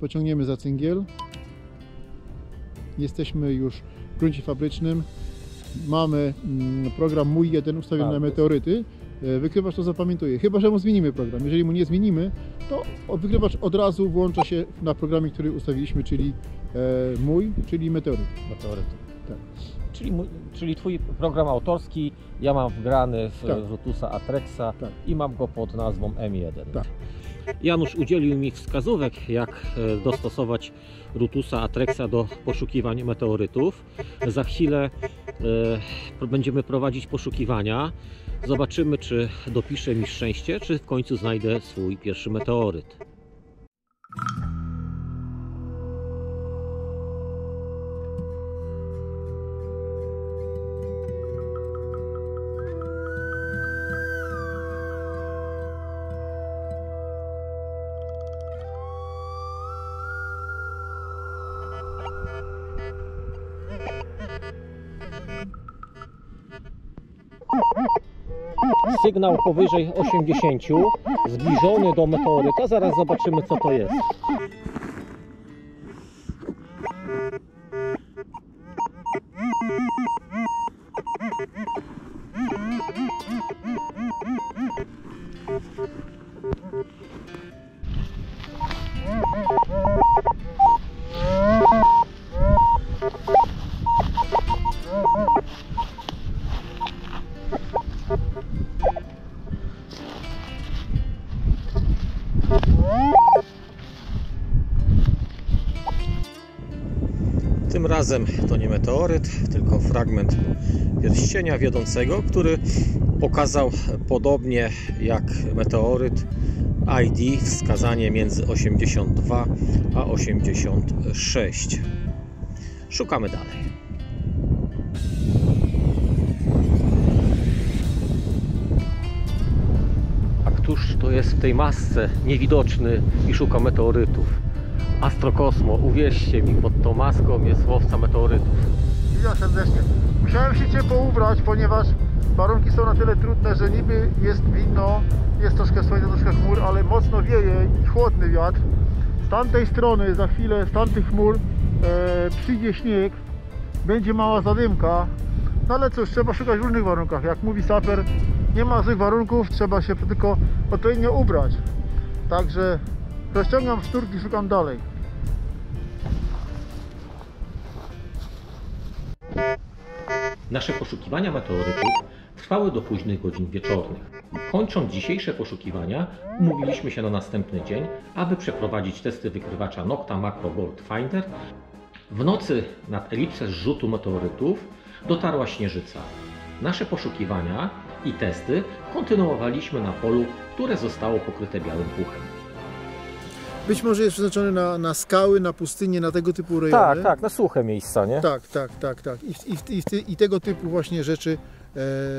Pociągniemy za cyngiel. Jesteśmy już w gruncie fabrycznym. Mamy mm, program mój jeden ustawiony Tak, na meteoryty. E, Wykrywacz to zapamiętuje. Chyba, że mu zmienimy program. Jeżeli mu nie zmienimy, to wykrywacz od razu włącza się na programie, który ustawiliśmy, czyli e, mój, czyli meteoryt. meteorytu. Tak. Czyli, czyli Twój program autorski, ja mam wgrany w Tak. Rutusa Atrexa Tak. i mam go pod nazwą M1. Tak. Janusz udzielił mi wskazówek, jak e, dostosować Rutusa Atrexa do poszukiwań meteorytów. Za chwilę e, będziemy prowadzić poszukiwania. Zobaczymy, czy dopisze mi szczęście, czy w końcu znajdę swój pierwszy meteoryt. Sygnał powyżej 80, zbliżony do meteoryta. Zaraz zobaczymy, co to jest. Razem to nie meteoryt, tylko fragment pierścienia wiodącego, który pokazał podobnie jak meteoryt ID wskazanie między 82 a 86. Szukamy dalej. A któż to jest w tej masce niewidoczny i szuka meteorytów? Astrokosmo, uwierzcie mi, pod tą maską jest łowca meteorytów. Witam serdecznie. Musiałem się ciepło ubrać, ponieważ warunki są na tyle trudne, że niby jest widno, jest troszkę słońca, troszkę chmur, ale mocno wieje i chłodny wiatr. Z tamtej strony, za chwilę, z tamtych chmur e, przyjdzie śnieg, będzie mała zadymka, no ale cóż, trzeba szukać w różnych warunkach. Jak mówi saper, nie ma złych warunków, trzeba się tylko odpowiednio ubrać. Także rozciągam szturki, szukam dalej. Nasze poszukiwania meteorytów trwały do późnych godzin wieczornych. Kończąc dzisiejsze poszukiwania, umówiliśmy się na następny dzień, aby przeprowadzić testy wykrywacza Nocta Macro Gold Finder. W nocy nad elipsę zrzutu meteorytów dotarła śnieżyca. Nasze poszukiwania i testy kontynuowaliśmy na polu, które zostało pokryte białym puchem. Być może jest przeznaczony na, na skały, na pustynię, na tego typu rejony. Tak, tak, na suche miejsca, nie? Tak, tak, tak, tak. I, i, i, i tego typu właśnie rzeczy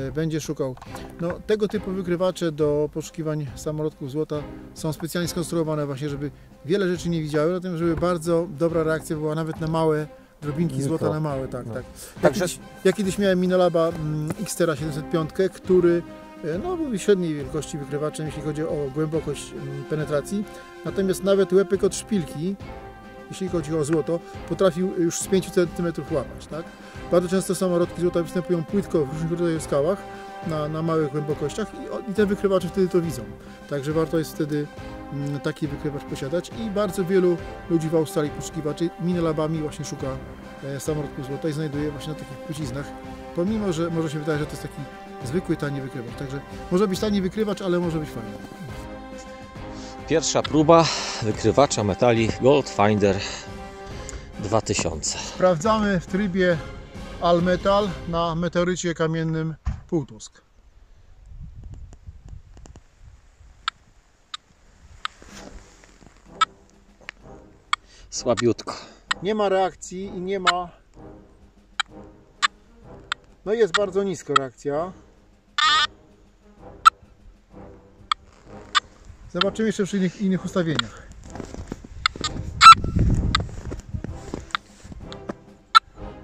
e, będzie szukał. No, tego typu wykrywacze do poszukiwań samolotków złota są specjalnie skonstruowane właśnie, żeby wiele rzeczy nie widziały, natomiast żeby bardzo dobra reakcja była nawet na małe drobinki Mikro. złota na małe, tak, No. tak. Ja, Także- kiedyś, ja kiedyś miałem Minolaba mm, Xtera 705, który no, był średniej wielkości wykrywaczem, jeśli chodzi o głębokość mm, penetracji. Natomiast nawet łepek od szpilki, jeśli chodzi o złoto, potrafił już z 5 cm łapać. Tak? Bardzo często samolotki złota występują płytko w różnych rodzajach skałach na, na małych głębokościach i, i te wykrywacze wtedy to widzą. Także warto jest wtedy mm, taki wykrywacz posiadać i bardzo wielu ludzi w Australii poszukiwaczy minolabami właśnie szuka e, samolotków złota i znajduje właśnie na takich płyciznach, pomimo, że może się wydaje, że to jest taki zwykły, tani wykrywacz. Także może być tani wykrywacz, ale może być fajny. Pierwsza próba wykrywacza metali Gold Finder 2000. Sprawdzamy w trybie Almetal na meteorycie kamiennym Półtusk. Słabiutko. Nie ma reakcji i nie ma. No jest bardzo nisko reakcja. Zobaczymy jeszcze przy innych, innych ustawieniach.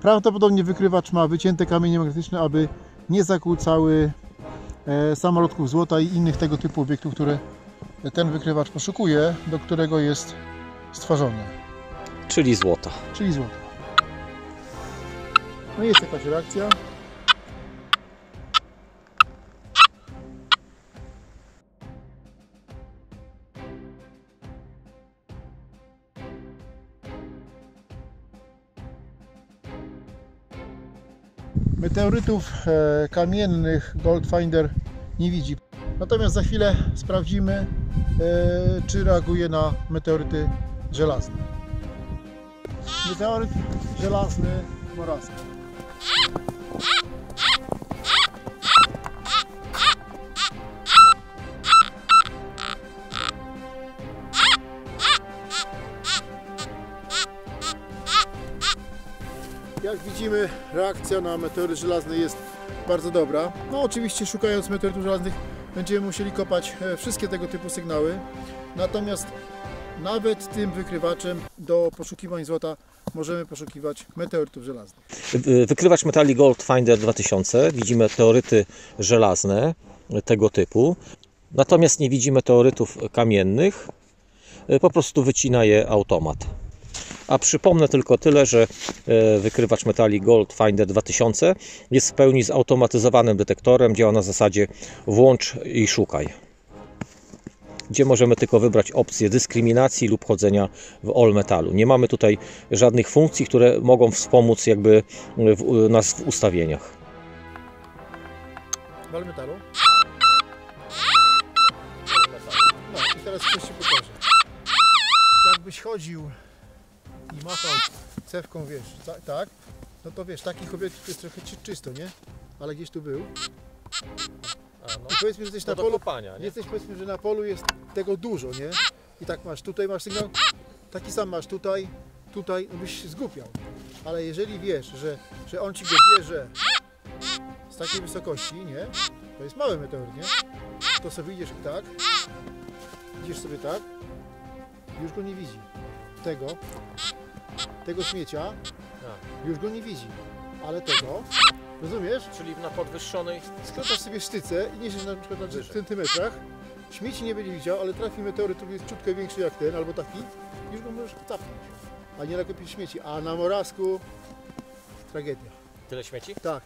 Prawdopodobnie wykrywacz ma wycięte kamienie magnetyczne, aby nie zakłócały e, samolotków złota i innych tego typu obiektów, które ten wykrywacz poszukuje, do którego jest stworzone, czyli złota. czyli złoto. No jest jakaś reakcja. Meteorytów e, kamiennych Goldfinder nie widzi. Natomiast za chwilę sprawdzimy, e, czy reaguje na meteoryty żelazne. Meteoryt żelazny Moraska. Widzimy, reakcja na meteoryt żelazny jest bardzo dobra. No oczywiście szukając meteorytów żelaznych będziemy musieli kopać e, wszystkie tego typu sygnały. Natomiast nawet tym wykrywaczem do poszukiwań złota możemy poszukiwać meteorytów żelaznych. Wy- Wykrywacz metali Goldfinder 2000. Widzimy meteoryty żelazne tego typu. Natomiast nie widzimy meteorytów kamiennych. E, Po prostu wycina je automat. A przypomnę tylko tyle, że e, wykrywacz metali Goldfinder 2000 jest w pełni zautomatyzowanym detektorem. Działa na zasadzie włącz i szukaj. Gdzie możemy tylko wybrać opcję dyskryminacji lub chodzenia w all metalu. Nie mamy tutaj żadnych funkcji, które mogą wspomóc jakby w, nas w ustawieniach. Wal metalu. No i teraz coś Ci pokażę. Jakbyś chodził machał cewką, wiesz, ta- tak, no to wiesz, takich obiektów jest trochę czy- czysto, nie? Ale gdzieś tu był. I powiedzmy, że jesteś na polu, jesteś powiedzmy, że na polu jest tego dużo, nie? I tak masz, tutaj masz sygnał, taki sam masz tutaj, tutaj, no byś się zgupiał. Ale jeżeli wiesz, że, że on Ci go bierze z takiej wysokości, nie? To jest mały meteoryt, nie? To sobie idziesz tak, idziesz sobie tak, już go nie widzi. Tego, tego śmiecia, już go nie widzi. Ale tego, rozumiesz? Czyli na podwyższonej Skręcasz sobie sztycę i niesiesz na przykład na centymetrach, śmieci nie będzie widział, ale trafi meteoryt, który jest ciutkę większy jak ten, albo taki, już go możesz capnąć. A nie nakopić śmieci. A na Morasku tragedia. tyle śmieci? Tak.